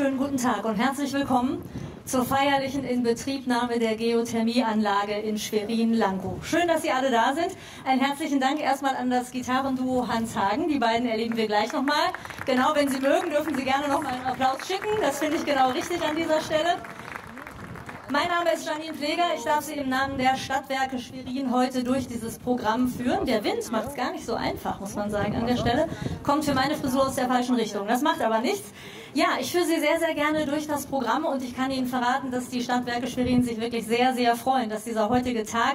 Schönen guten Tag und herzlich willkommen zur feierlichen Inbetriebnahme der Geothermieanlage in Schwerin-Lankow. Schön, dass Sie alle da sind. Einen herzlichen Dank erstmal an das Gitarrenduo Hans Hagen. Die beiden erleben wir gleich nochmal. Genau, wenn Sie mögen, dürfen Sie gerne nochmal einen Applaus schicken. Das finde ich genau richtig an dieser Stelle. Mein Name ist Janine Pfleger. Ich darf Sie im Namen der Stadtwerke Schwerin heute durch dieses Programm führen. Der Wind macht es gar nicht so einfach, muss man sagen, an der Stelle. Kommt für meine Frisur aus der falschen Richtung. Das macht aber nichts. Ja, ich führe Sie sehr, sehr gerne durch das Programm und ich kann Ihnen verraten, dass die Stadtwerke Schwerin sich wirklich sehr, sehr freuen, dass dieser heutige Tag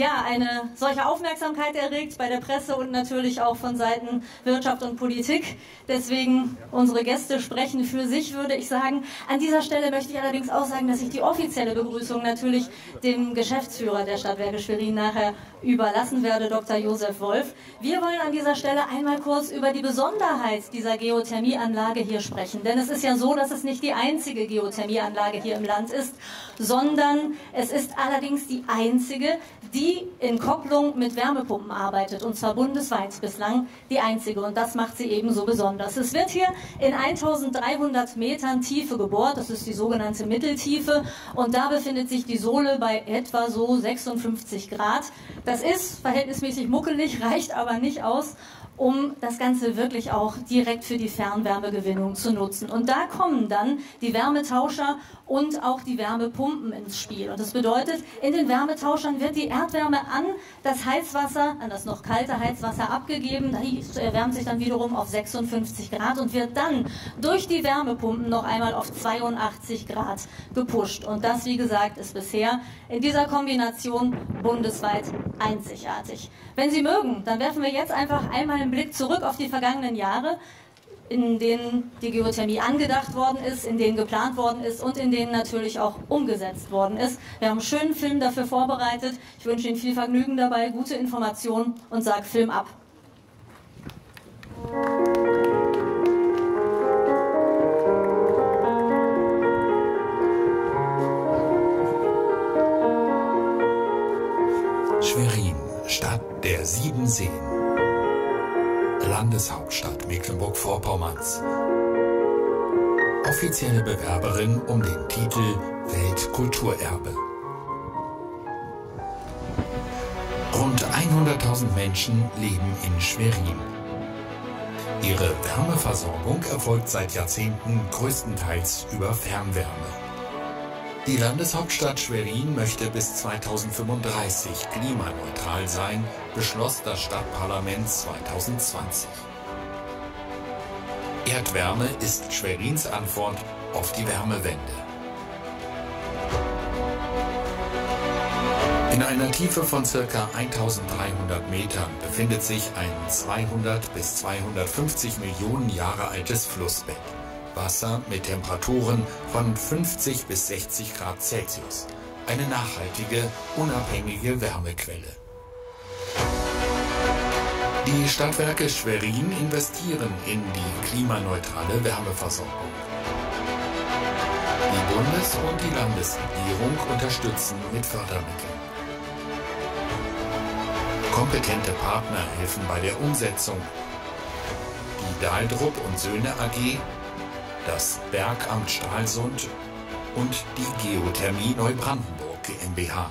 ja, eine solche Aufmerksamkeit erregt bei der Presse und natürlich auch von Seiten Wirtschaft und Politik. Deswegen unsere Gäste sprechen für sich, würde ich sagen. An dieser Stelle möchte ich allerdings auch sagen, dass ich die offizielle Begrüßung natürlich dem Geschäftsführer der Stadtwerke Schwerin nachher überlassen werde, Dr. Josef Wolf. Wir wollen an dieser Stelle einmal kurz über die Besonderheit dieser Geothermieanlage hier sprechen. Denn es ist ja so, dass es nicht die einzige Geothermieanlage hier im Land ist, sondern es ist allerdings die einzige, die in Kopplung mit Wärmepumpen arbeitet und zwar bundesweit bislang die einzige und das macht sie eben so besonders. Es wird hier in 1300 Metern Tiefe gebohrt, das ist die sogenannte Mitteltiefe und da befindet sich die Sohle bei etwa so 56 Grad. Das ist verhältnismäßig muckelig, reicht aber nicht aus, um das Ganze wirklich auch direkt für die Fernwärmegewinnung zu nutzen. Und da kommen dann die Wärmetauscher und auch die Wärmepumpen ins Spiel. Und das bedeutet, in den Wärmetauschern wird die Erdwärme an das Heizwasser, an das noch kalte Heizwasser abgegeben. Die erwärmt sich dann wiederum auf 56 Grad und wird dann durch die Wärmepumpen noch einmal auf 82 Grad gepusht. Und das, wie gesagt, ist bisher in dieser Kombination bundesweit einzigartig. Wenn Sie mögen, dann werfen wir jetzt einfach einmal einen Blick zurück auf die vergangenen Jahre, in denen die Geothermie angedacht worden ist, in denen geplant worden ist und in denen natürlich auch umgesetzt worden ist. Wir haben einen schönen Film dafür vorbereitet. Ich wünsche Ihnen viel Vergnügen dabei, gute Informationen und sage Film ab. Schwerin, Stadt der sieben Seen. Landeshauptstadt Mecklenburg-Vorpommerns. Offizielle Bewerberin um den Titel Weltkulturerbe. Rund 100.000 Menschen leben in Schwerin. Ihre Wärmeversorgung erfolgt seit Jahrzehnten größtenteils über Fernwärme. Die Landeshauptstadt Schwerin möchte bis 2035 klimaneutral sein, beschloss das Stadtparlament 2020. Erdwärme ist Schwerins Antwort auf die Wärmewende. In einer Tiefe von ca. 1300 Metern befindet sich ein 200 bis 250 Millionen Jahre altes Flussbett. Wasser mit Temperaturen von 50 bis 60 Grad Celsius. Eine nachhaltige, unabhängige Wärmequelle. Die Stadtwerke Schwerin investieren in die klimaneutrale Wärmeversorgung. Die Bundes- und die Landesregierung unterstützen mit Fördermitteln. Kompetente Partner helfen bei der Umsetzung. Die Dahldruck und Söhne AG das Bergamt Stralsund und die Geothermie Neubrandenburg GmbH.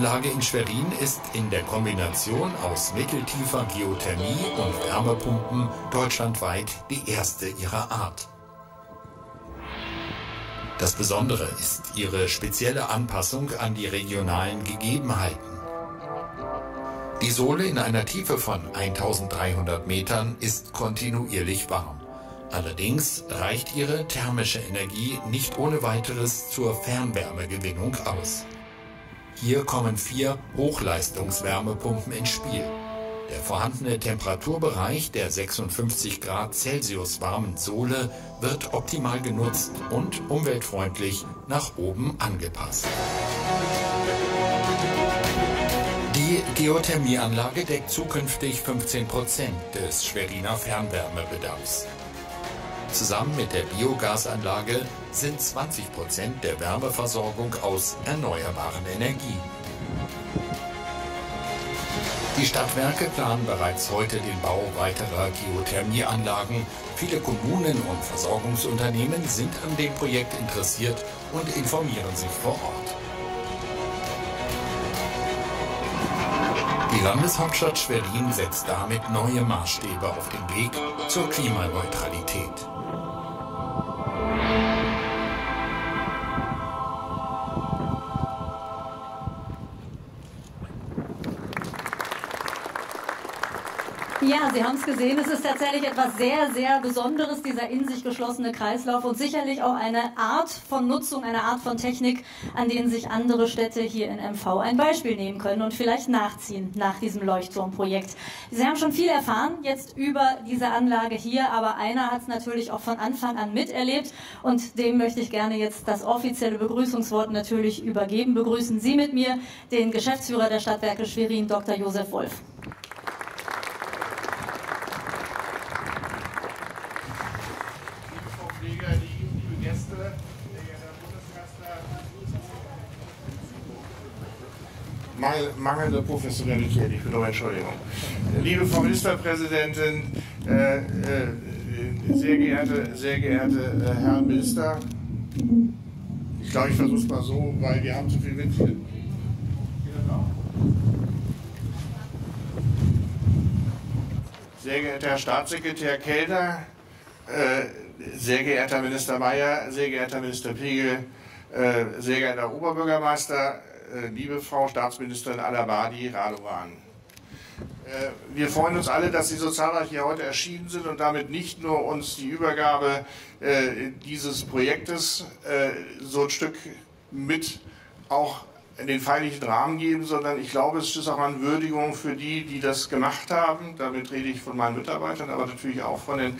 Anlage in Schwerin ist in der Kombination aus mitteltiefer Geothermie und Wärmepumpen deutschlandweit die erste ihrer Art. Das Besondere ist ihre spezielle Anpassung an die regionalen Gegebenheiten. Die Sohle in einer Tiefe von 1300 Metern ist kontinuierlich warm. Allerdings reicht ihre thermische Energie nicht ohne weiteres zur Fernwärmegewinnung aus. Hier kommen vier Hochleistungswärmepumpen ins Spiel. Der vorhandene Temperaturbereich der 56 Grad Celsius warmen Sohle wird optimal genutzt und umweltfreundlich nach oben angepasst. Die Geothermieanlage deckt zukünftig 15 Prozent des Schweriner Fernwärmebedarfs. Zusammen mit der Biogasanlage sind 20 Prozent der Wärmeversorgung aus erneuerbaren Energien. Die Stadtwerke planen bereits heute den Bau weiterer Geothermieanlagen. Viele Kommunen und Versorgungsunternehmen sind an dem Projekt interessiert und informieren sich vor Ort. Die Landeshauptstadt Schwerin setzt damit neue Maßstäbe auf dem Weg zur Klimaneutralität. Ja, Sie haben es gesehen, es ist tatsächlich etwas sehr, sehr Besonderes, dieser in sich geschlossene Kreislauf und sicherlich auch eine Art von Nutzung, eine Art von Technik, an denen sich andere Städte hier in MV ein Beispiel nehmen können und vielleicht nachziehen nach diesem Leuchtturmprojekt. Sie haben schon viel erfahren jetzt über diese Anlage hier, aber einer hat es natürlich auch von Anfang an miterlebt und dem möchte ich gerne jetzt das offizielle Begrüßungswort natürlich übergeben. Begrüßen Sie mit mir den Geschäftsführer der Stadtwerke Schwerin, Dr. Josef Wolf. Mangel, mangelnde Professionalität, ich bitte um Entschuldigung. Liebe Frau Ministerpräsidentin, äh, äh, sehr geehrte, sehr geehrte äh, Herren Minister, ich glaube, ich versuche es mal so, weil wir haben zu viel Wind hier. Sehr geehrter Herr Staatssekretär Kelder, äh, sehr geehrter Minister Mayer, sehr geehrter Minister Pegel, äh, sehr geehrter Oberbürgermeister, liebe Frau Staatsministerin Alabadi Radovan. Äh, wir freuen uns alle, dass Sie so zahlreich hier heute erschienen sind und damit nicht nur uns die Übergabe äh, dieses Projektes so ein Stück mit auch in den feierlichen Rahmen geben, sondern ich glaube, es ist auch eine Würdigung für die, die das gemacht haben. Damit rede ich von meinen Mitarbeitern, aber natürlich auch von den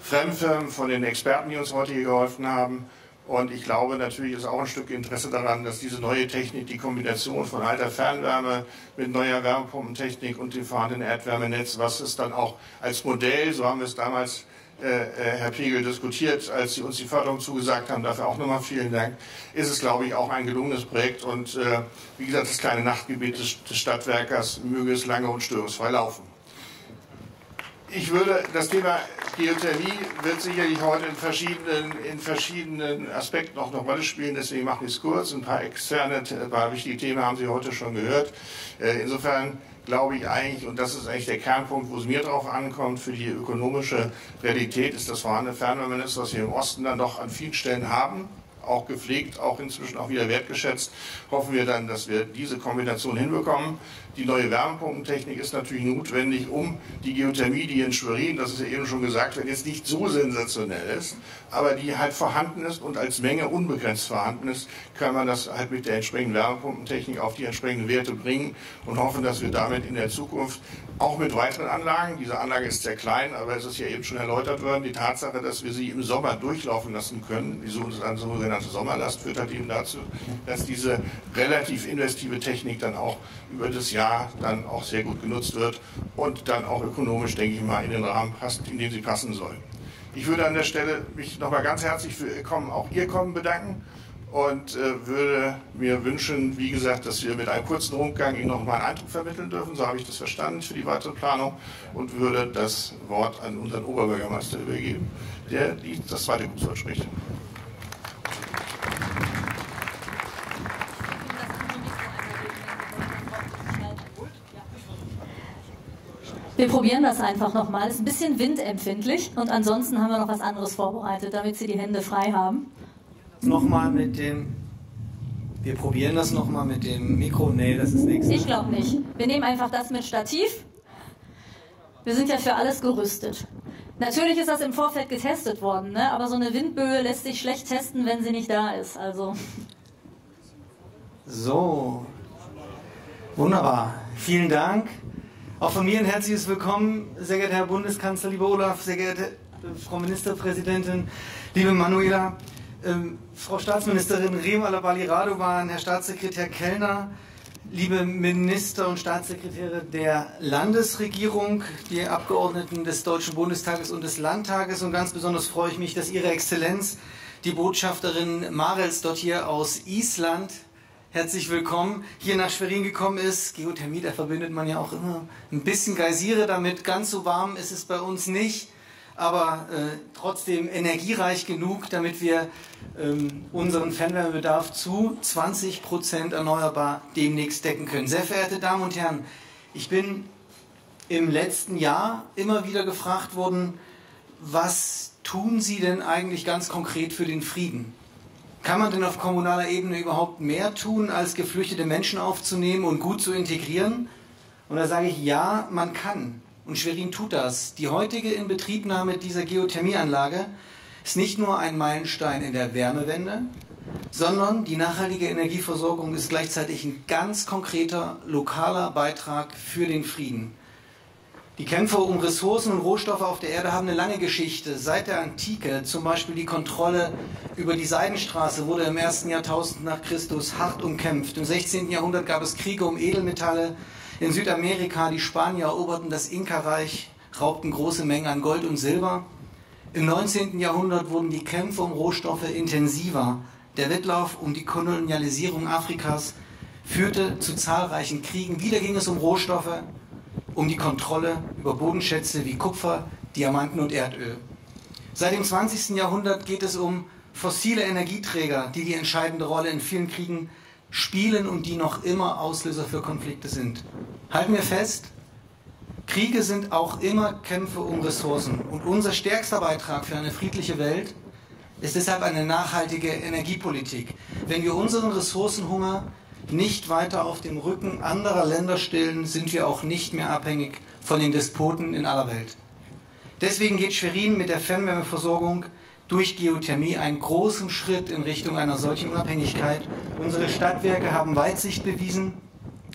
Fremdfirmen, von den Experten, die uns heute hier geholfen haben. Und ich glaube, natürlich ist auch ein Stück Interesse daran, dass diese neue Technik, die Kombination von alter Fernwärme mit neuer Wärmepumpentechnik und dem vorhandenen Erdwärmenetz, was es dann auch als Modell, so haben wir es damals, äh, äh, Herr Pegel, diskutiert, als Sie uns die Förderung zugesagt haben, dafür auch nochmal vielen Dank, ist es, glaube ich, auch ein gelungenes Projekt. Und äh, wie gesagt, das kleine Nachtgebiet des, des Stadtwerkers möge es lange und störungsfrei laufen. Ich würde, das Thema Geothermie wird sicherlich heute in verschiedenen, in verschiedenen Aspekten auch noch Rolle spielen, deswegen mache ich es kurz. Ein paar externe, ein paar wichtige Themen haben Sie heute schon gehört. Äh, insofern glaube ich eigentlich, und das ist eigentlich der Kernpunkt, wo es mir drauf ankommt, für die ökonomische Realität ist das vorhandene Fernwärmenetz, was wir im Osten dann doch an vielen Stellen haben, auch gepflegt, auch inzwischen auch wieder wertgeschätzt. Hoffen wir dann, dass wir diese Kombination hinbekommen. Die neue Wärmepumpentechnik ist natürlich notwendig, um die Geothermie, die in Schwerin, das ist ja eben schon gesagt wird, jetzt nicht so sensationell ist, aber die halt vorhanden ist und als Menge unbegrenzt vorhanden ist, kann man das halt mit der entsprechenden Wärmepumpentechnik auf die entsprechenden Werte bringen und hoffen, dass wir damit in der Zukunft auch mit weiteren Anlagen, diese Anlage ist sehr klein, aber es ist ja eben schon erläutert worden, die Tatsache, dass wir sie im Sommer durchlaufen lassen können, die sogenannte Sommerlast führt halt eben dazu, dass diese relativ investive Technik dann auch über das Jahr Jahr dann auch sehr gut genutzt wird und dann auch ökonomisch, denke ich mal, in den Rahmen passt, in den sie passen soll. Ich würde an der Stelle mich nochmal ganz herzlich für Ihr Kommen, auch Ihr Kommen bedanken und äh, würde mir wünschen, wie gesagt, dass wir mit einem kurzen Rundgang Ihnen nochmal einen Eindruck vermitteln dürfen, so habe ich das verstanden für die weitere Planung und würde das Wort an unseren Oberbürgermeister übergeben, der das zweite Gutswort spricht. Wir probieren das einfach nochmal. Ist ein bisschen windempfindlich und ansonsten haben wir noch was anderes vorbereitet, damit Sie die Hände frei haben. Nochmal mit dem. Wir probieren das nochmal mit dem Mikro. Nee, das ist nichts. Ich glaube nicht. Wir nehmen einfach das mit Stativ. Wir sind ja für alles gerüstet. Natürlich ist das im Vorfeld getestet worden, ne? aber so eine Windböe lässt sich schlecht testen, wenn sie nicht da ist. Also. So, Wunderbar. Vielen Dank. Auch von mir ein herzliches Willkommen, sehr geehrter Herr Bundeskanzler, lieber Olaf, sehr geehrte äh, Frau Ministerpräsidentin, liebe Manuela, ähm, Frau Staatsministerin Rema Bali-Radovan, Herr Staatssekretär Kellner, liebe Minister und Staatssekretäre der Landesregierung, die Abgeordneten des Deutschen Bundestages und des Landtages. Und ganz besonders freue ich mich, dass Ihre Exzellenz, die Botschafterin Marels dort hier aus Island, herzlich willkommen, hier nach Schwerin gekommen ist. Geothermie, da verbindet man ja auch immer ein bisschen Geysire damit. Ganz so warm ist es bei uns nicht, aber äh, trotzdem energiereich genug, damit wir ähm, unseren Fernwärmebedarf zu 20 Prozent erneuerbar demnächst decken können. Sehr verehrte Damen und Herren, ich bin im letzten Jahr immer wieder gefragt worden, was tun Sie denn eigentlich ganz konkret für den Frieden? Kann man denn auf kommunaler Ebene überhaupt mehr tun, als geflüchtete Menschen aufzunehmen und gut zu integrieren? Und da sage ich, ja, man kann. Und Schwerin tut das. Die heutige Inbetriebnahme dieser Geothermieanlage ist nicht nur ein Meilenstein in der Wärmewende, sondern die nachhaltige Energieversorgung ist gleichzeitig ein ganz konkreter lokaler Beitrag für den Frieden. Die Kämpfe um Ressourcen und Rohstoffe auf der Erde haben eine lange Geschichte. Seit der Antike, zum Beispiel die Kontrolle über die Seidenstraße, wurde im ersten Jahrtausend nach Christus hart umkämpft. Im 16. Jahrhundert gab es Kriege um Edelmetalle. In Südamerika, die Spanier eroberten das Inka-Reich, raubten große Mengen an Gold und Silber. Im 19. Jahrhundert wurden die Kämpfe um Rohstoffe intensiver. Der Wettlauf um die Kolonialisierung Afrikas führte zu zahlreichen Kriegen. Wieder ging es um Rohstoffe, um die Kontrolle über Bodenschätze wie Kupfer, Diamanten und Erdöl. Seit dem 20. Jahrhundert geht es um fossile Energieträger, die die entscheidende Rolle in vielen Kriegen spielen und die noch immer Auslöser für Konflikte sind. Halten wir fest, Kriege sind auch immer Kämpfe um Ressourcen und unser stärkster Beitrag für eine friedliche Welt ist deshalb eine nachhaltige Energiepolitik. Wenn wir unseren Ressourcenhunger nicht weiter auf dem Rücken anderer Länder stillen, sind wir auch nicht mehr abhängig von den Despoten in aller Welt. Deswegen geht Schwerin mit der Fernwärmeversorgung durch Geothermie einen großen Schritt in Richtung einer solchen Unabhängigkeit. Unsere Stadtwerke haben Weitsicht bewiesen.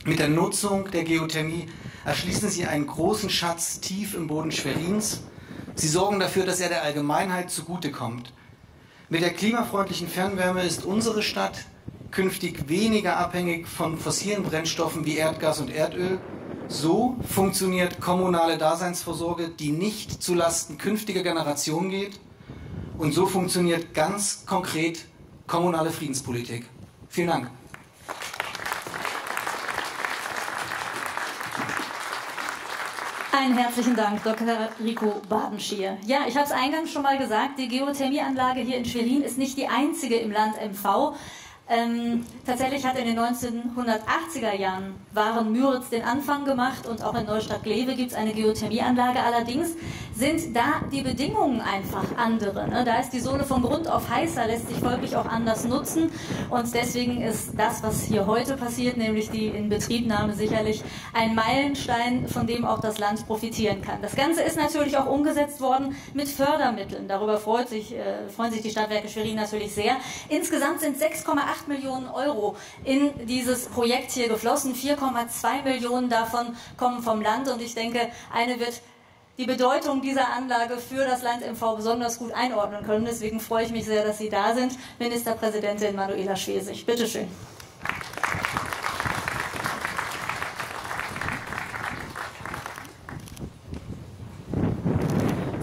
Mit der Nutzung der Geothermie erschließen sie einen großen Schatz tief im Boden Schwerins. Sie sorgen dafür, dass er der Allgemeinheit zugutekommt. Mit der klimafreundlichen Fernwärme ist unsere Stadt künftig weniger abhängig von fossilen Brennstoffen wie Erdgas und Erdöl. So funktioniert kommunale Daseinsvorsorge, die nicht zulasten künftiger Generationen geht. Und so funktioniert ganz konkret kommunale Friedenspolitik. Vielen Dank. Einen herzlichen Dank, Dr. Rico Badenschier. Ja, ich habe es eingangs schon mal gesagt, die Geothermieanlage hier in Schwerin ist nicht die einzige im Land MV. Ähm, tatsächlich hat in den 1980er Jahren Waren Müritz den Anfang gemacht und auch in Neustadt-Glewe gibt es eine Geothermieanlage. Allerdings sind da die Bedingungen einfach andere. Ne? Da ist die Sohle von Grund auf heißer, lässt sich folglich auch anders nutzen und deswegen ist das, was hier heute passiert, nämlich die Inbetriebnahme sicherlich ein Meilenstein, von dem auch das Land profitieren kann. Das Ganze ist natürlich auch umgesetzt worden mit Fördermitteln. Darüber freut sich, äh, freuen sich die Stadtwerke Schwerin natürlich sehr. Insgesamt sind 6,8 8 Millionen Euro in dieses Projekt hier geflossen. 4,2 Millionen davon kommen vom Land und ich denke, eine wird die Bedeutung dieser Anlage für das Land MV besonders gut einordnen können. Deswegen freue ich mich sehr, dass Sie da sind. Ministerpräsidentin Manuela Schwesig. Bitte schön.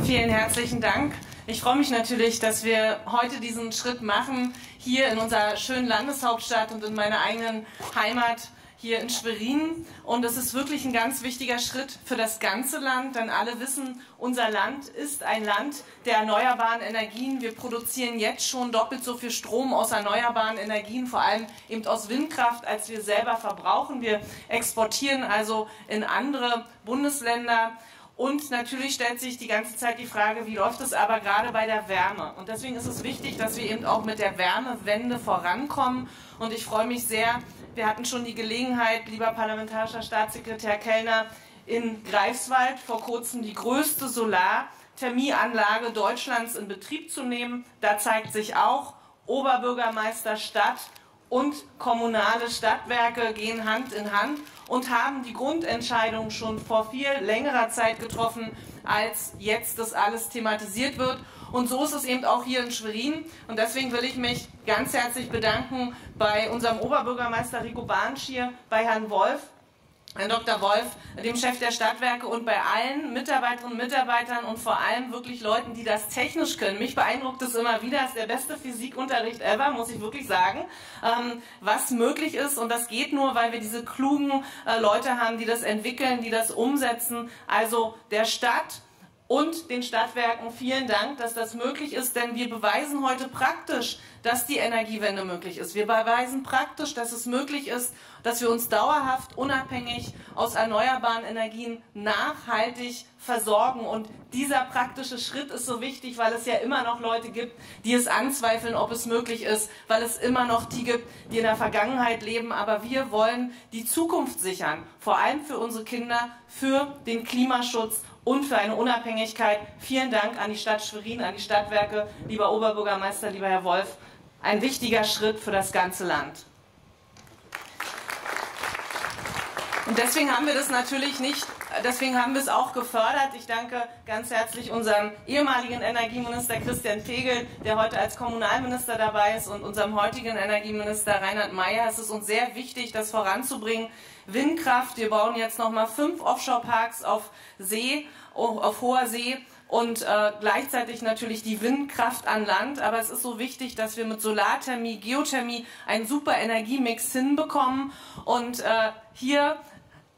Vielen herzlichen Dank. Ich freue mich natürlich, dass wir heute diesen Schritt machen, hier in unserer schönen Landeshauptstadt und in meiner eigenen Heimat hier in Schwerin. Und es ist wirklich ein ganz wichtiger Schritt für das ganze Land, denn alle wissen, unser Land ist ein Land der erneuerbaren Energien. Wir produzieren jetzt schon doppelt so viel Strom aus erneuerbaren Energien, vor allem eben aus Windkraft, als wir selber verbrauchen. Wir exportieren also in andere Bundesländer. Und natürlich stellt sich die ganze Zeit die Frage, wie läuft es aber gerade bei der Wärme? Und deswegen ist es wichtig, dass wir eben auch mit der Wärmewende vorankommen. Und ich freue mich sehr, wir hatten schon die Gelegenheit, lieber parlamentarischer Staatssekretär Kellner, in Greifswald vor kurzem die größte Solarthermieanlage Deutschlands in Betrieb zu nehmen. Da zeigt sich auch, Oberbürgermeister Stadt und kommunale Stadtwerke gehen Hand in Hand und haben die Grundentscheidung schon vor viel längerer Zeit getroffen, als jetzt das alles thematisiert wird. Und so ist es eben auch hier in Schwerin. Und deswegen will ich mich ganz herzlich bedanken bei unserem Oberbürgermeister Rico Barnsch hier, bei Herrn Wolf, Herrn Dr. Wolf, dem Chef der Stadtwerke und bei allen Mitarbeiterinnen und Mitarbeitern und vor allem wirklich Leuten, die das technisch können. Mich beeindruckt es immer wieder, es ist der beste Physikunterricht ever, muss ich wirklich sagen, ähm, was möglich ist. Und das geht nur, weil wir diese klugen äh, Leute haben, die das entwickeln, die das umsetzen. Also der Stadt und den Stadtwerken vielen Dank, dass das möglich ist, denn wir beweisen heute praktisch, dass die Energiewende möglich ist. Wir beweisen praktisch, dass es möglich ist, dass wir uns dauerhaft unabhängig aus erneuerbaren Energien nachhaltig versorgen. Und dieser praktische Schritt ist so wichtig, weil es ja immer noch Leute gibt, die es anzweifeln, ob es möglich ist, weil es immer noch die gibt, die in der Vergangenheit leben. Aber wir wollen die Zukunft sichern, vor allem für unsere Kinder, für den Klimaschutz und für eine Unabhängigkeit. Vielen Dank an die Stadt Schwerin, an die Stadtwerke, lieber Oberbürgermeister, lieber Herr Wolf. Ein wichtiger Schritt für das ganze Land. Und deswegen haben wir das natürlich nicht, deswegen haben wir es auch gefördert. Ich danke ganz herzlich unserem ehemaligen Energieminister Christian Tegel, der heute als Kommunalminister dabei ist, und unserem heutigen Energieminister Reinhard Mayer. Es ist uns sehr wichtig, das voranzubringen. Windkraft, wir bauen jetzt nochmal fünf Offshore-Parks auf See, auf hoher See und äh, gleichzeitig natürlich die Windkraft an Land. Aber es ist so wichtig, dass wir mit Solarthermie, Geothermie einen super Energiemix hinbekommen. Und äh, hier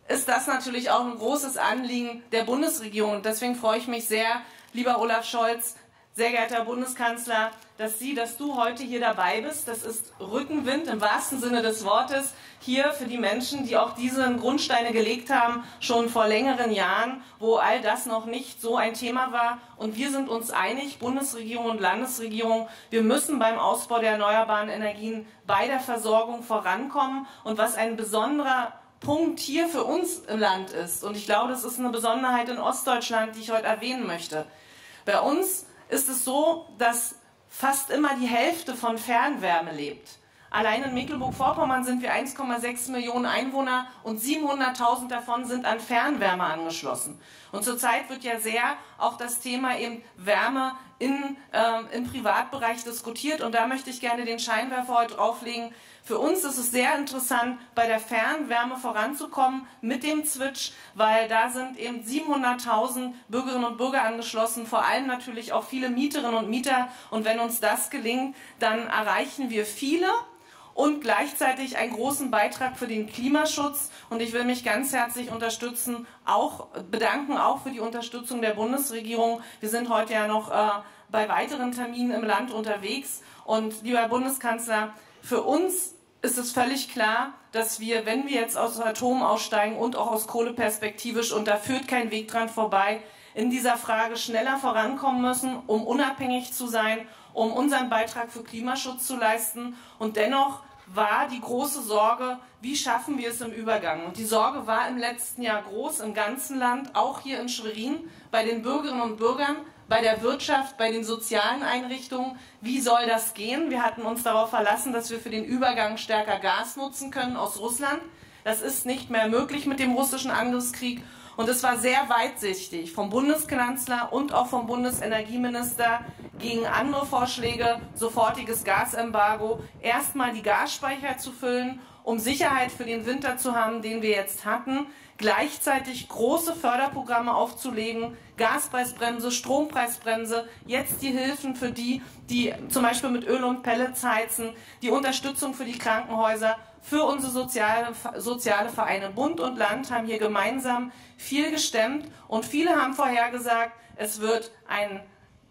ist das natürlich auch ein großes Anliegen der Bundesregierung. Und deswegen freue ich mich sehr, lieber Olaf Scholz, sehr geehrter Bundeskanzler, dass Sie, dass du heute hier dabei bist. Das ist Rückenwind im wahrsten Sinne des Wortes hier für die Menschen, die auch diese Grundsteine gelegt haben, schon vor längeren Jahren, wo all das noch nicht so ein Thema war. Und wir sind uns einig, Bundesregierung und Landesregierung, wir müssen beim Ausbau der erneuerbaren Energien bei der Versorgung vorankommen. Und was ein besonderer Punkt hier für uns im Land ist, und ich glaube, das ist eine Besonderheit in Ostdeutschland, die ich heute erwähnen möchte. Bei uns ist es so, dass fast immer die Hälfte von Fernwärme lebt. Allein in Mecklenburg-Vorpommern sind wir 1,6 Millionen Einwohner und 700.000 davon sind an Fernwärme angeschlossen. Und zurzeit wird ja sehr auch das Thema eben Wärme in, äh, im Privatbereich diskutiert. Und da möchte ich gerne den Scheinwerfer heute drauflegen. Für uns ist es sehr interessant, bei der Fernwärme voranzukommen mit dem Switch, weil da sind eben 700.000 Bürgerinnen und Bürger angeschlossen, vor allem natürlich auch viele Mieterinnen und Mieter. Und wenn uns das gelingt, dann erreichen wir viele und gleichzeitig einen großen Beitrag für den Klimaschutz. Und ich will mich ganz herzlich unterstützen, auch bedanken, auch für die Unterstützung der Bundesregierung. Wir sind heute ja noch äh, bei weiteren Terminen im Land unterwegs. Und lieber Bundeskanzler, für uns ist es völlig klar, dass wir, wenn wir jetzt aus Atom aussteigen und auch aus Kohle perspektivisch, und da führt kein Weg dran vorbei, in dieser Frage schneller vorankommen müssen, um unabhängig zu sein, um unseren Beitrag für Klimaschutz zu leisten. Und dennoch war die große Sorge, wie schaffen wir es im Übergang? Und die Sorge war im letzten Jahr groß im ganzen Land, auch hier in Schwerin, bei den Bürgerinnen und Bürgern, bei der Wirtschaft, bei den sozialen Einrichtungen. Wie soll das gehen? Wir hatten uns darauf verlassen, dass wir für den Übergang stärker Gas nutzen können aus Russland. Das ist nicht mehr möglich mit dem russischen Angriffskrieg. Und es war sehr weitsichtig vom Bundeskanzler und auch vom Bundesenergieminister gegen andere Vorschläge, sofortiges Gasembargo, erstmal die Gasspeicher zu füllen, um Sicherheit für den Winter zu haben, den wir jetzt hatten, gleichzeitig große Förderprogramme aufzulegen, Gaspreisbremse, Strompreisbremse, jetzt die Hilfen für die, die zum Beispiel mit Öl und Pellets heizen, die Unterstützung für die Krankenhäuser, für unsere soziale, soziale Vereine. Bund und Land haben hier gemeinsam viel gestemmt und viele haben vorhergesagt, es wird einen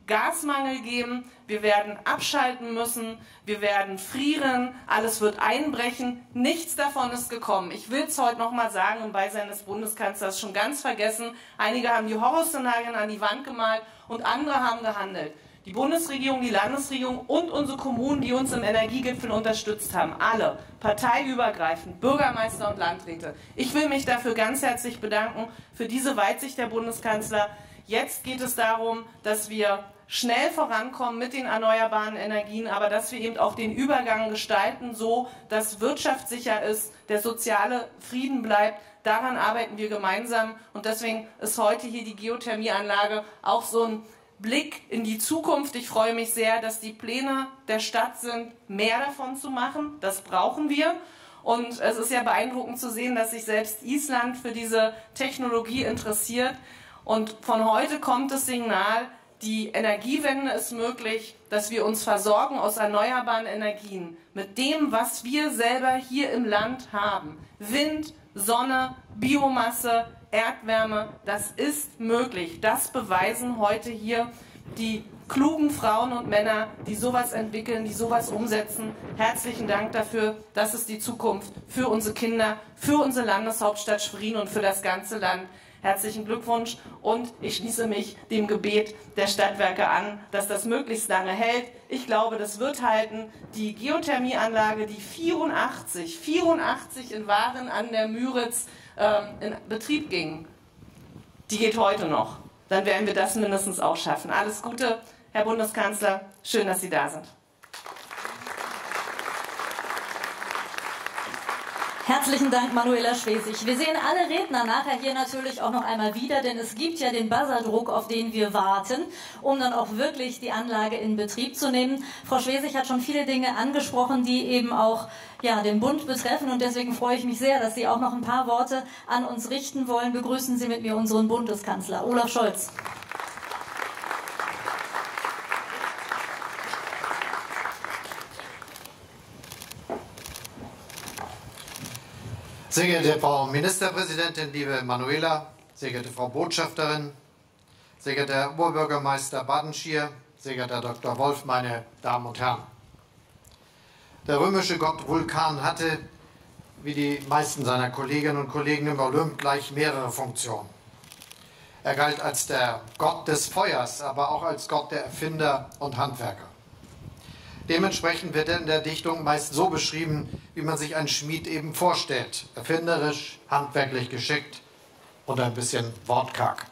Gasmangel geben, wir werden abschalten müssen, wir werden frieren, alles wird einbrechen. Nichts davon ist gekommen. Ich will es heute nochmal sagen im Beisein des Bundeskanzlers schon ganz vergessen. Einige haben die Horrorszenarien an die Wand gemalt und andere haben gehandelt die Bundesregierung, die Landesregierung und unsere Kommunen, die uns im Energiegipfel unterstützt haben. Alle, parteiübergreifend, Bürgermeister und Landräte. Ich will mich dafür ganz herzlich bedanken, für diese Weitsicht der Bundeskanzler. Jetzt geht es darum, dass wir schnell vorankommen mit den erneuerbaren Energien, aber dass wir eben auch den Übergang gestalten, so dass Wirtschaft sicher ist, der soziale Frieden bleibt. Daran arbeiten wir gemeinsam und deswegen ist heute hier die Geothermieanlage auch so ein Blick in die Zukunft. Ich freue mich sehr, dass die Pläne der Stadt sind, mehr davon zu machen. Das brauchen wir. Und es ist ja beeindruckend zu sehen, dass sich selbst Island für diese Technologie interessiert. Und von heute kommt das Signal, die Energiewende ist möglich, dass wir uns versorgen aus erneuerbaren Energien mit dem, was wir selber hier im Land haben. Wind, Sonne, Biomasse, Erdwärme, das ist möglich. Das beweisen heute hier die klugen Frauen und Männer, die sowas entwickeln, die sowas umsetzen. Herzlichen Dank dafür. Das ist die Zukunft für unsere Kinder, für unsere Landeshauptstadt Schwerin und für das ganze Land. Herzlichen Glückwunsch und ich schließe mich dem Gebet der Stadtwerke an, dass das möglichst lange hält. Ich glaube, das wird halten. Die Geothermieanlage, die 84, 84 in Waren an der Müritz in Betrieb ging, die geht heute noch. Dann werden wir das mindestens auch schaffen. Alles Gute, Herr Bundeskanzler. Schön, dass Sie da sind. Herzlichen Dank, Manuela Schwesig. Wir sehen alle Redner nachher hier natürlich auch noch einmal wieder, denn es gibt ja den Buzzerdruck, auf den wir warten, um dann auch wirklich die Anlage in Betrieb zu nehmen. Frau Schwesig hat schon viele Dinge angesprochen, die eben auch ja, den Bund betreffen und deswegen freue ich mich sehr, dass Sie auch noch ein paar Worte an uns richten wollen. Begrüßen Sie mit mir unseren Bundeskanzler Olaf Scholz. Sehr geehrte Frau Ministerpräsidentin, liebe Manuela, sehr geehrte Frau Botschafterin, sehr geehrter Herr Oberbürgermeister Badenschier, sehr geehrter Dr. Wolf, meine Damen und Herren. Der römische Gott Vulkan hatte, wie die meisten seiner Kolleginnen und Kollegen im Olymp, gleich mehrere Funktionen. Er galt als der Gott des Feuers, aber auch als Gott der Erfinder und Handwerker. Dementsprechend wird er in der Dichtung meist so beschrieben, wie man sich einen Schmied eben vorstellt. Erfinderisch, handwerklich geschickt und ein bisschen wortkarg.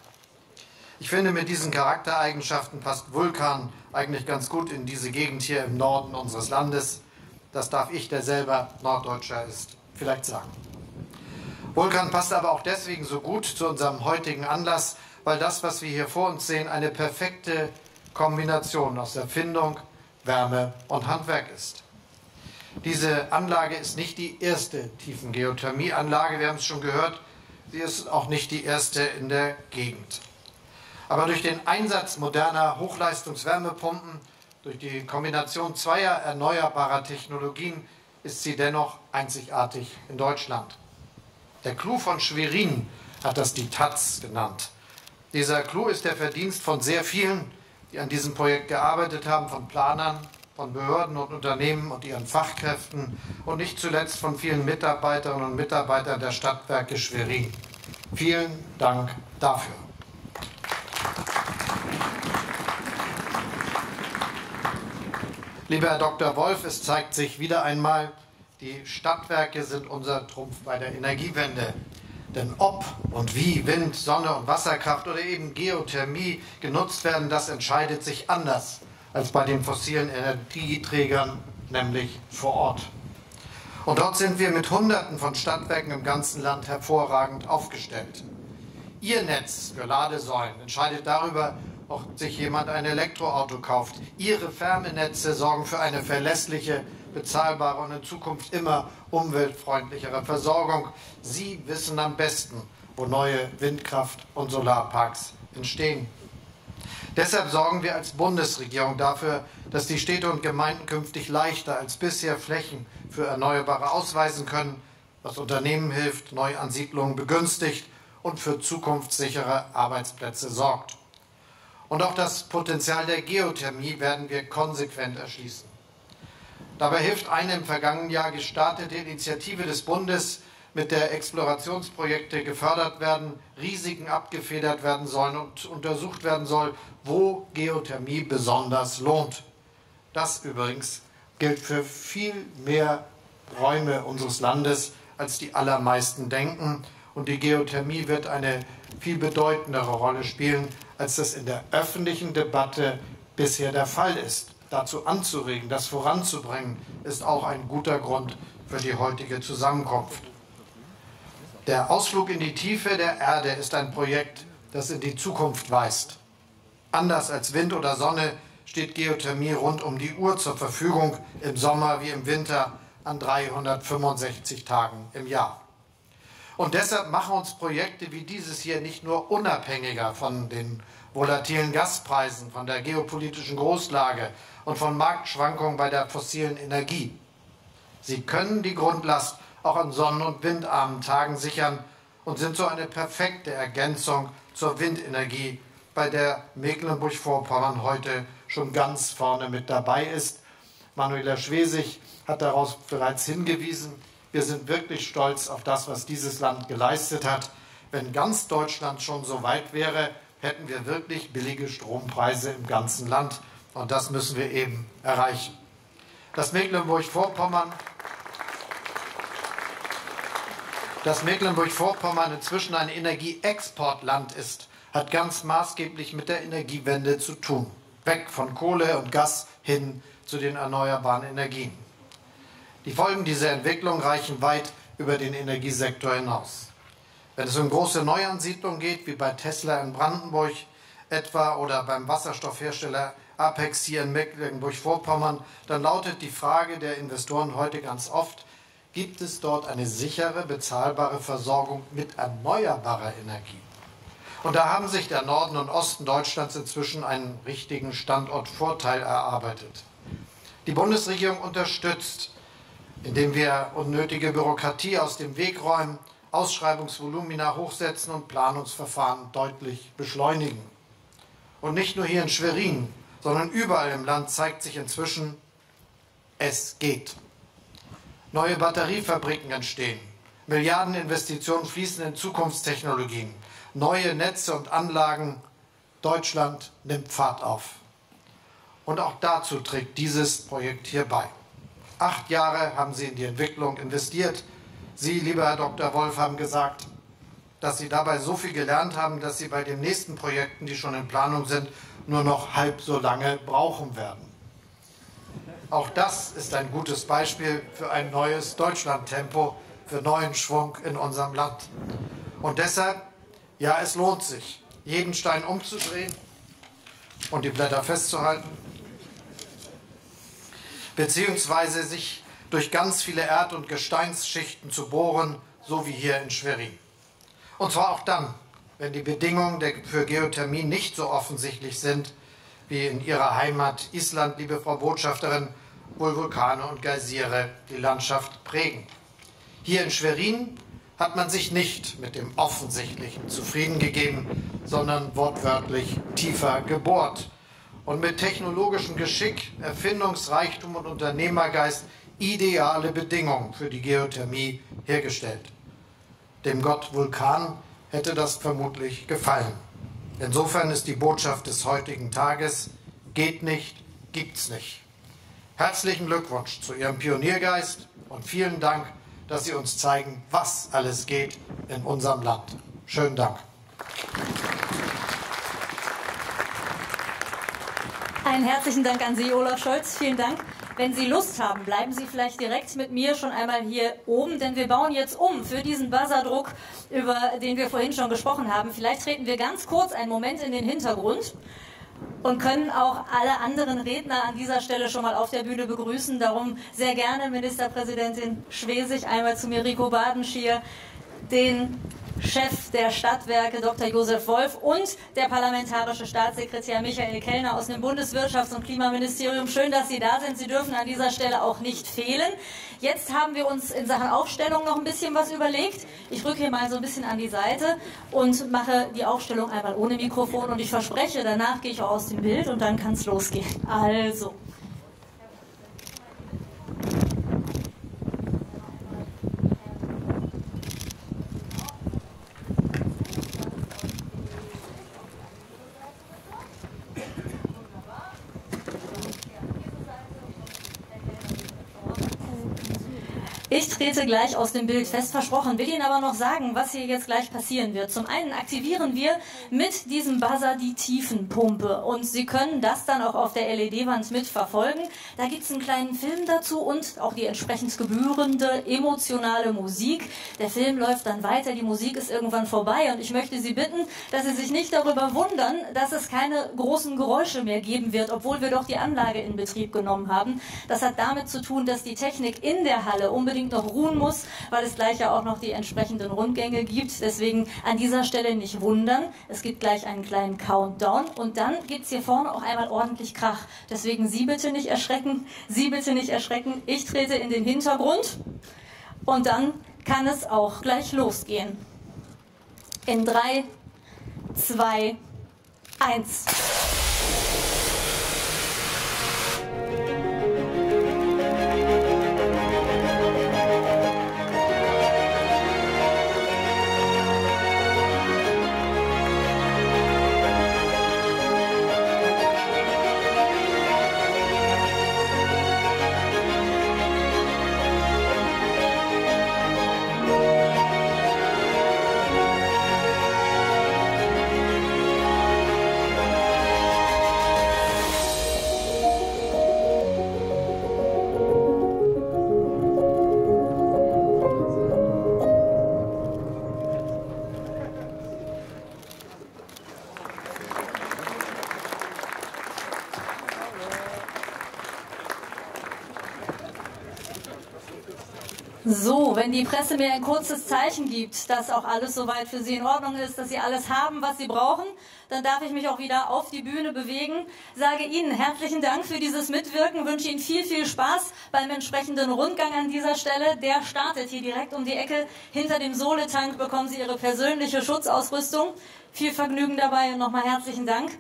Ich finde, mit diesen Charaktereigenschaften passt Vulkan eigentlich ganz gut in diese Gegend hier im Norden unseres Landes. Das darf ich, der selber Norddeutscher ist, vielleicht sagen. Vulkan passt aber auch deswegen so gut zu unserem heutigen Anlass, weil das, was wir hier vor uns sehen, eine perfekte Kombination aus Erfindung, Wärme und Handwerk ist. Diese Anlage ist nicht die erste Tiefengeothermieanlage, wir haben es schon gehört, sie ist auch nicht die erste in der Gegend. Aber durch den Einsatz moderner Hochleistungswärmepumpen, durch die Kombination zweier erneuerbarer Technologien ist sie dennoch einzigartig in Deutschland. Der Clou von Schwerin hat das die Taz genannt. Dieser Clou ist der Verdienst von sehr vielen, die an diesem Projekt gearbeitet haben, von Planern, von Behörden und Unternehmen und ihren Fachkräften und nicht zuletzt von vielen Mitarbeiterinnen und Mitarbeitern der Stadtwerke Schwerin. Vielen Dank dafür. Lieber Herr Dr. Wolf, es zeigt sich wieder einmal, die Stadtwerke sind unser Trumpf bei der Energiewende. Denn ob und wie Wind, Sonne und Wasserkraft oder eben Geothermie genutzt werden, das entscheidet sich anders als bei den fossilen Energieträgern, nämlich vor Ort. Und dort sind wir mit Hunderten von Stadtwerken im ganzen Land hervorragend aufgestellt. Ihr Netz für Ladesäulen entscheidet darüber, ob sich jemand ein Elektroauto kauft. Ihre Wärmenetze sorgen für eine verlässliche, bezahlbare und in Zukunft immer umweltfreundlichere Versorgung. Sie wissen am besten, wo neue Windkraft- und Solarparks entstehen. Deshalb sorgen wir als Bundesregierung dafür, dass die Städte und Gemeinden künftig leichter als bisher Flächen für Erneuerbare ausweisen können, was Unternehmen hilft, Neuansiedlungen begünstigt und für zukunftssichere Arbeitsplätze sorgt. Und auch das Potenzial der Geothermie werden wir konsequent erschließen. Dabei hilft eine im vergangenen Jahr gestartete Initiative des Bundes, mit der Explorationsprojekte gefördert werden, Risiken abgefedert werden sollen und untersucht werden soll, wo Geothermie besonders lohnt. Das übrigens gilt für viel mehr Räume unseres Landes, als die allermeisten denken. Und die Geothermie wird eine viel bedeutendere Rolle spielen, als das in der öffentlichen Debatte bisher der Fall ist, dazu anzuregen, das voranzubringen, ist auch ein guter Grund für die heutige Zusammenkunft. Der Ausflug in die Tiefe der Erde ist ein Projekt, das in die Zukunft weist. Anders als Wind oder Sonne steht Geothermie rund um die Uhr zur Verfügung, im Sommer wie im Winter an 365 Tagen im Jahr. Und deshalb machen uns Projekte wie dieses hier nicht nur unabhängiger von den volatilen Gaspreisen, von der geopolitischen Großlage und von Marktschwankungen bei der fossilen Energie. Sie können die Grundlast auch an sonnen- und windarmen Tagen sichern und sind so eine perfekte Ergänzung zur Windenergie, bei der Mecklenburg-Vorpommern heute schon ganz vorne mit dabei ist. Manuela Schwesig hat daraus bereits hingewiesen. Wir sind wirklich stolz auf das, was dieses Land geleistet hat. Wenn ganz Deutschland schon so weit wäre, hätten wir wirklich billige Strompreise im ganzen Land. Und das müssen wir eben erreichen. Das Mecklenburg-Vorpommern dass Mecklenburg-Vorpommern inzwischen ein Energieexportland ist, hat ganz maßgeblich mit der Energiewende zu tun. Weg von Kohle und Gas hin zu den erneuerbaren Energien. Die Folgen dieser Entwicklung reichen weit über den Energiesektor hinaus. Wenn es um große Neuansiedlungen geht, wie bei Tesla in Brandenburg etwa oder beim Wasserstoffhersteller Apex hier in Mecklenburg-Vorpommern, dann lautet die Frage der Investoren heute ganz oft, gibt es dort eine sichere, bezahlbare Versorgung mit erneuerbarer Energie? Und da haben sich der Norden und Osten Deutschlands inzwischen einen richtigen Standortvorteil erarbeitet. Die Bundesregierung unterstützt indem wir unnötige Bürokratie aus dem Weg räumen, Ausschreibungsvolumina hochsetzen und Planungsverfahren deutlich beschleunigen. Und nicht nur hier in Schwerin, sondern überall im Land zeigt sich inzwischen, es geht. Neue Batteriefabriken entstehen. Milliardeninvestitionen fließen in Zukunftstechnologien. Neue Netze und Anlagen. Deutschland nimmt Fahrt auf. Und auch dazu trägt dieses Projekt hier bei. Acht Jahre haben Sie in die Entwicklung investiert. Sie, lieber Herr Dr. Wolf, haben gesagt, dass Sie dabei so viel gelernt haben, dass Sie bei den nächsten Projekten, die schon in Planung sind, nur noch halb so lange brauchen werden. Auch das ist ein gutes Beispiel für ein neues Deutschlandtempo, für neuen Schwung in unserem Land. Und deshalb, ja, es lohnt sich, jeden Stein umzudrehen und die Blätter festzuhalten beziehungsweise sich durch ganz viele Erd- und Gesteinsschichten zu bohren, so wie hier in Schwerin. Und zwar auch dann, wenn die Bedingungen für Geothermie nicht so offensichtlich sind wie in Ihrer Heimat Island, liebe Frau Botschafterin, wo Vulkane und Geysire die Landschaft prägen. Hier in Schwerin hat man sich nicht mit dem Offensichtlichen zufrieden gegeben, sondern wortwörtlich tiefer gebohrt und mit technologischem Geschick, Erfindungsreichtum und Unternehmergeist ideale Bedingungen für die Geothermie hergestellt. Dem Gott Vulkan hätte das vermutlich gefallen. Insofern ist die Botschaft des heutigen Tages, geht nicht, gibt's nicht. Herzlichen Glückwunsch zu Ihrem Pioniergeist und vielen Dank, dass Sie uns zeigen, was alles geht in unserem Land. Schönen Dank. Einen herzlichen Dank an Sie, Olaf Scholz. Vielen Dank. Wenn Sie Lust haben, bleiben Sie vielleicht direkt mit mir schon einmal hier oben, denn wir bauen jetzt um für diesen Buzzerdruck, über den wir vorhin schon gesprochen haben. Vielleicht treten wir ganz kurz einen Moment in den Hintergrund und können auch alle anderen Redner an dieser Stelle schon mal auf der Bühne begrüßen. Darum sehr gerne Ministerpräsidentin Schwesig, einmal zu mir Rico Badenschier, den Chef der Stadtwerke Dr. Josef Wolf und der parlamentarische Staatssekretär Michael Kellner aus dem Bundeswirtschafts- und Klimaministerium. Schön, dass Sie da sind. Sie dürfen an dieser Stelle auch nicht fehlen. Jetzt haben wir uns in Sachen Aufstellung noch ein bisschen was überlegt. Ich rücke hier mal so ein bisschen an die Seite und mache die Aufstellung einmal ohne Mikrofon und ich verspreche, danach gehe ich auch aus dem Bild und dann kann es losgehen. Also. Trete gleich aus dem Bild, fest versprochen, will Ihnen aber noch sagen, was hier jetzt gleich passieren wird. Zum einen aktivieren wir mit diesem Buzzer die Tiefenpumpe und Sie können das dann auch auf der LED-Wand mitverfolgen. Da gibt es einen kleinen Film dazu und auch die entsprechend gebührende emotionale Musik. Der Film läuft dann weiter, die Musik ist irgendwann vorbei und ich möchte Sie bitten, dass Sie sich nicht darüber wundern, dass es keine großen Geräusche mehr geben wird, obwohl wir doch die Anlage in Betrieb genommen haben. Das hat damit zu tun, dass die Technik in der Halle unbedingt noch ruhen muss, weil es gleich ja auch noch die entsprechenden Rundgänge gibt. Deswegen an dieser Stelle nicht wundern. Es gibt gleich einen kleinen Countdown und dann gibt es hier vorne auch einmal ordentlich Krach. Deswegen Sie bitte nicht erschrecken, Sie bitte nicht erschrecken. Ich trete in den Hintergrund und dann kann es auch gleich losgehen. In 3, 2, 1. wenn die Presse mir ein kurzes Zeichen gibt, dass auch alles soweit für Sie in Ordnung ist, dass Sie alles haben, was Sie brauchen, dann darf ich mich auch wieder auf die Bühne bewegen. Sage Ihnen herzlichen Dank für dieses Mitwirken, wünsche Ihnen viel, viel Spaß beim entsprechenden Rundgang an dieser Stelle. Der startet hier direkt um die Ecke. Hinter dem Soletank bekommen Sie Ihre persönliche Schutzausrüstung. Viel Vergnügen dabei und nochmal herzlichen Dank.